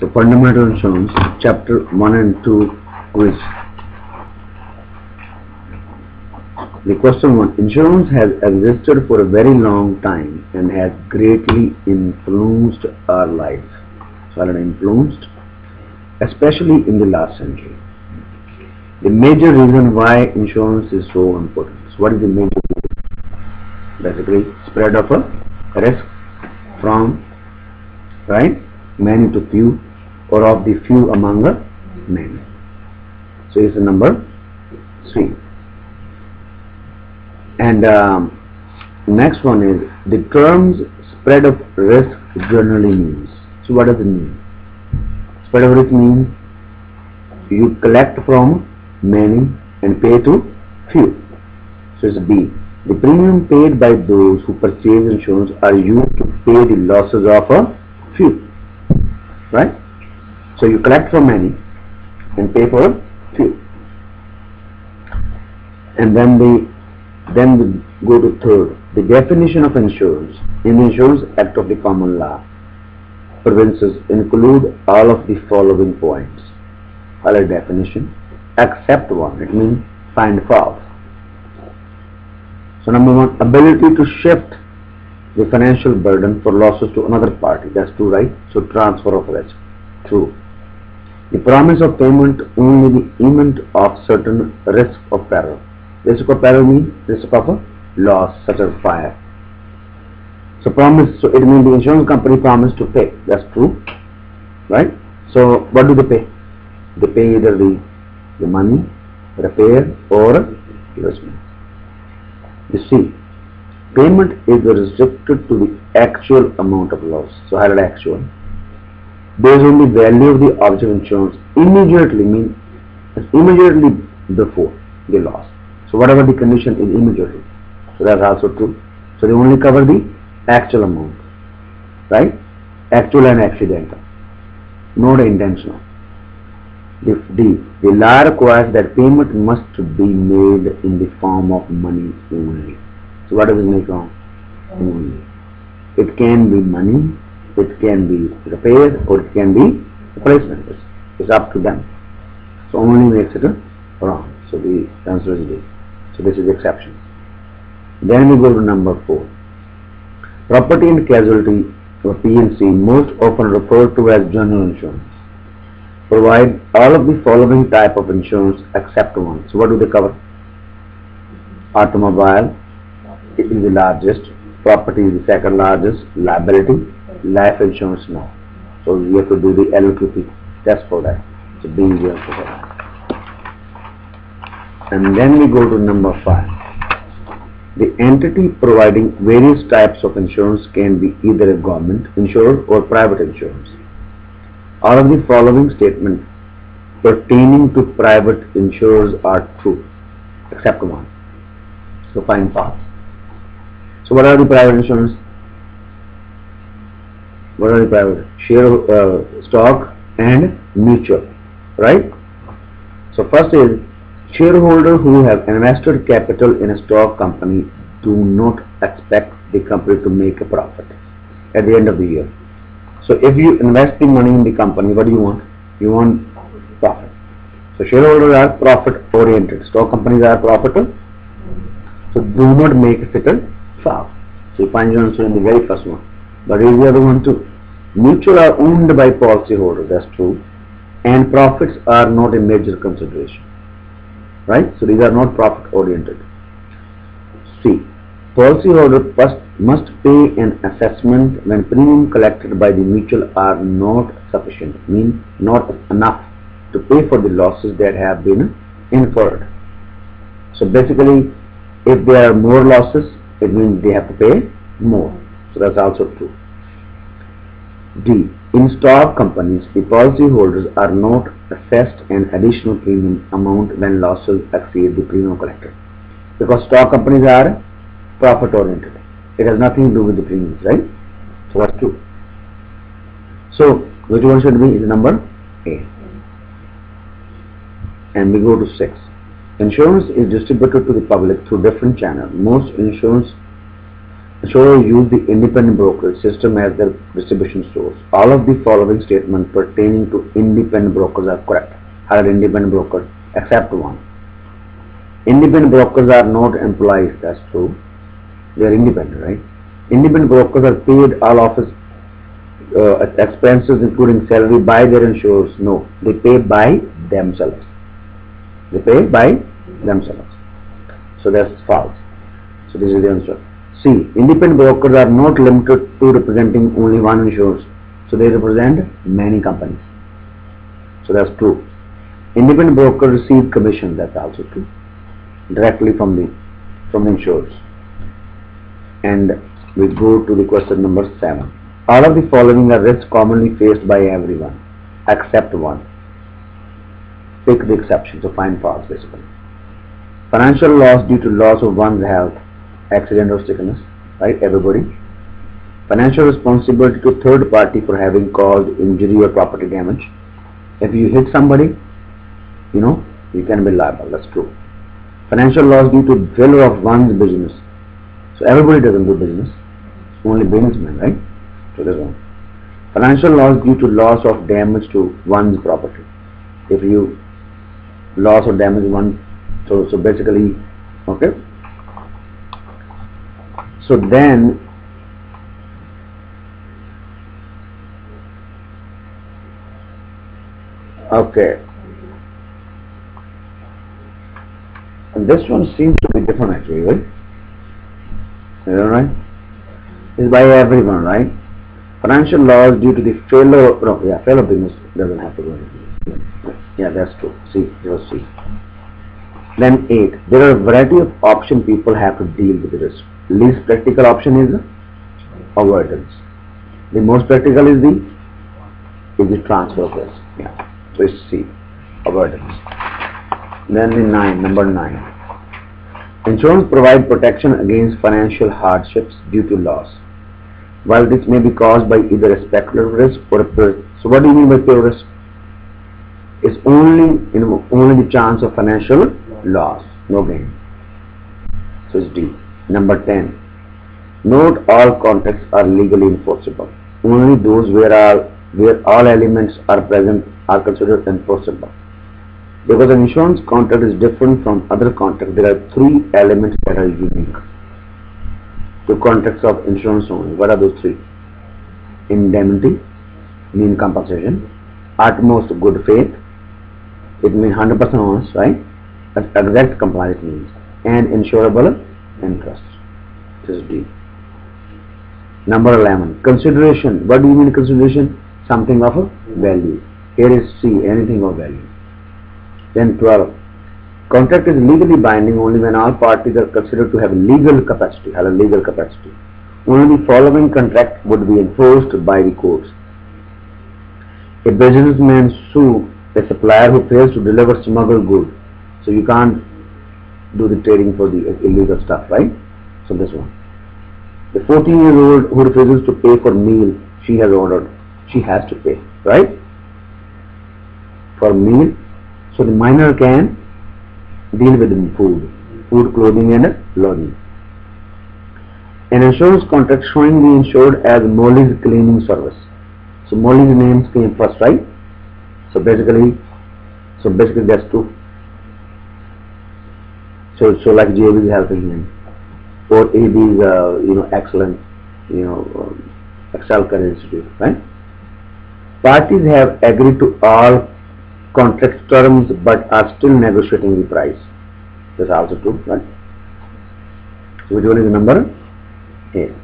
So fundamental insurance, chapter 1 and 2 quiz. The question 1. Insurance has existed for a very long time and has greatly influenced our lives. So already influenced, especially in the last century. The major reason why insurance is so important. So what is the major reason? Basically, spread of a risk from right many to few or of the few among the many. So it's the number three. And um, next one is the terms spread of risk generally means. So what does it mean? Spread of risk means you collect from many and pay to few. So it's B. The premium paid by those who purchase insurance are used to pay the losses of a few. Right? So you collect from many and pay for few. And then the then we go to third. The definition of insurance in Insurance Act of the Common Law provisions include all of the following points. Other definition, except one. It means find fault. So number one, ability to shift the financial burden for losses to another party. That's true, right? So transfer of risk. True. The promise of payment only the event of certain risk of peril. Risk of peril means risk of a loss such as fire. So promise, so it means the insurance company promised to pay. That's true, right? So what do they pay? They pay either the, the money, repair or investment. You see, payment is restricted to the actual amount of loss. So highlight actual. Based on the value of the object insurance immediately means immediately before the loss. So whatever the condition is immediately. So that's also true. So they only cover the actual amount. Right? Actual and accidental. Not intentional. If D. The law requires that payment must be made in the form of money only. So what does it make of? Only. It can be money, it can be repair, or it can be replacement. It's, up to them. So only makes it wrong. So the answer is D. So this is the exception. Then we go to number 4. Property and casualty or P&C most often referred to as general insurance provide all of the following type of insurance except one. So what do they cover? Mm-hmm. Automobile it is the largest, property is the second largest, liability, life insurance no. So you have to do the LQP test for that. So B is for that. And then we go to number 5. The entity providing various types of insurance can be either a government insurer or private insurance. All of the following statements pertaining to private insurers are true, except one. So find false. So what are the private insurance? What are the private? Share, uh, stock and mutual, right? So first is shareholders who have invested capital in a stock company do not expect the company to make a profit at the end of the year. So if you invest the money in the company, what do you want? You want profit. So shareholders are profit oriented. Stock companies are profitable. So do not make a So you find your answer in the very first one. But here's the other one too. Mutual are owned by policyholders, that's true. And profits are not a major consideration. Right? So these are not profit oriented. C. Policyholder must, must pay an assessment when premium collected by the mutual are not sufficient, mean not enough to pay for the losses that have been incurred. So basically, if there are more losses, it means they have to pay more. So that's also true. D. In stock companies, the policyholders are not assessed an additional premium amount when losses exceed the premium collected. Because stock companies are profit oriented. It has nothing to do with the premiums, right? So that's true. So which one should be is number A. And we go to 6. Insurance is distributed to the public through different channels. Most insurance insurers use the independent brokerage system as their distribution source. All of the following statements pertaining to independent brokers are correct. Are independent brokers except one. Independent brokers are not employees, that's true. They are independent, right? Independent brokers are paid all office uh, expenses including salary by their insurers. No, they pay by themselves. They pay by themselves. So that's false. So this is the answer. C. Independent brokers are not limited to representing only one insurer. So they represent many companies. So that's true. Independent brokers receive commission. That's also true. Directly from the from the insurers. And we go to the question number seven. All of the following are risks commonly faced by everyone except one. Pick the exception. So find false basically. Financial loss due to loss of one's health, accident or sickness, right? Everybody. Financial responsibility to third party for having caused injury or property damage. If you hit somebody, you know, you can be liable. That's true. Financial loss due to failure of one's business. So everybody doesn't do business. Only businessmen, right? So this one. Financial loss due to loss of damage to one's property. If you loss or damage one, so so basically, okay. So then Okay. And this one seems to be different actually, right? Is that right? It's by everyone, right? Financial loss due to the failure, no, yeah, failure business doesn't have to go into Yeah, that's true. See, it was C. Then 8. There are a variety of option people have to deal with this. Least practical option is avoidance. The most practical is the is the transfer of risk. Yeah. So it's C. Avoidance. Then the 9. Number 9. Insurance provide protection against financial hardships due to loss. While this may be caused by either a speculative risk or a pure. So what do you mean by pure risk? It's only you know, only the chance of financial loss, no gain. So it's D. Number 10. Note all contracts are legally enforceable. Only those where all, where all elements are present are considered enforceable. Because an insurance contract is different from other contracts, there are three elements that are unique to contracts of insurance only. What are those three? Indemnity, mean compensation, utmost good faith, it means 100% honest, right? That's exact compliance means. And insurable interest. This is D. Number 11. Consideration. What do you mean consideration? Something of a value. Here is C. Anything of value. Then 12. Contract is legally binding only when all parties are considered to have legal capacity, have a legal capacity. Only the following contract would be enforced by the courts. A businessman sue a supplier who fails to deliver smuggled goods. So you can't do the trading for the illegal stuff, right? So this one. The 14 year old who refuses to pay for meal she has ordered, she has to pay, right? For meal. So the minor can deal with food, food, clothing and lodging. An insurance contract showing the insured as Molly's cleaning service. So Molly's name came first, right? So basically, so basically that's two So so like JB is helping him, or AB is uh, you know excellent, you know um, Excel Career Institute, right? Parties have agreed to all contract terms but are still negotiating the price. That's also true, right? So which one is the number? A.